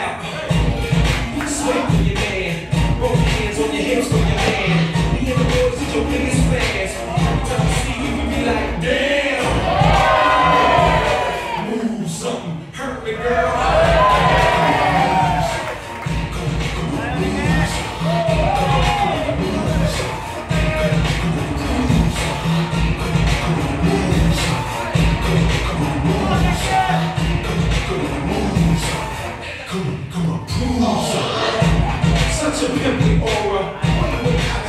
down. Sway for your man. Both hands on your hips for your man. Me and the boys, put your fingers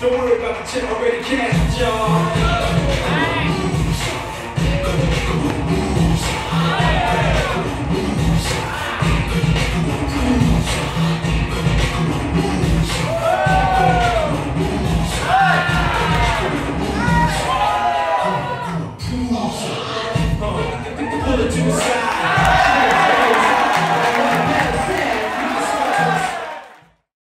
Don't worry about the tip already cashed, y'all. bullet to the side.